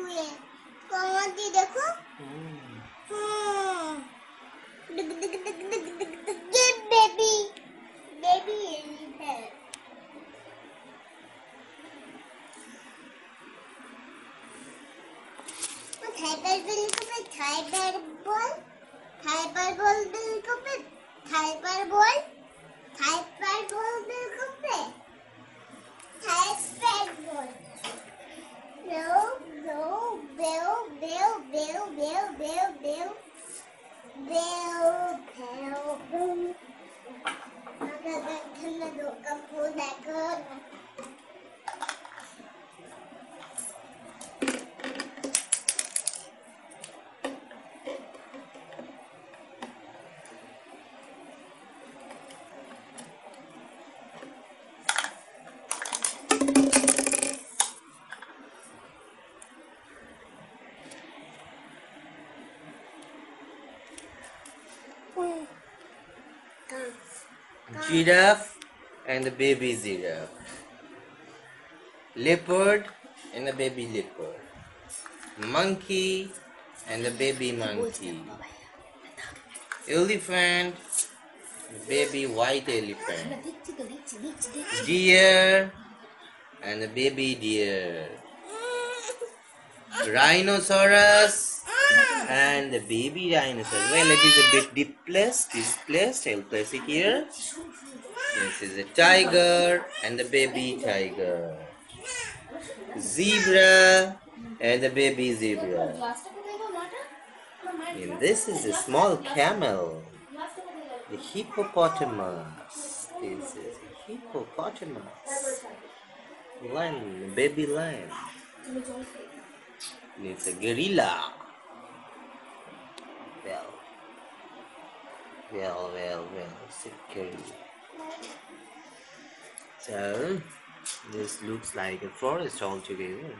শুয়ে কমর দিয়ে দেখো। থাইবার বল কবে বল থাইবার বল দিল কবে থাইবার বল থাইবার বল দিল কবে Bill, Bill, Bill, Bill, Bill, Bill. Magaganda ka po na Giraffe and the baby giraffe. Leopard and the baby leopard. Monkey and the baby monkey. Elephant, baby white elephant. Deer and the baby deer. Rhinoceros and the baby dinosaur. Well, it is a bit displaced. Displaced. I'll place it here. This is a tiger and the baby tiger. Zebra and the baby zebra. And this is a small camel. The hippopotamus. This is a hippopotamus. Lion, baby lion. It's a gorilla. Well, well, well, well, security. So, this looks like a forest altogether.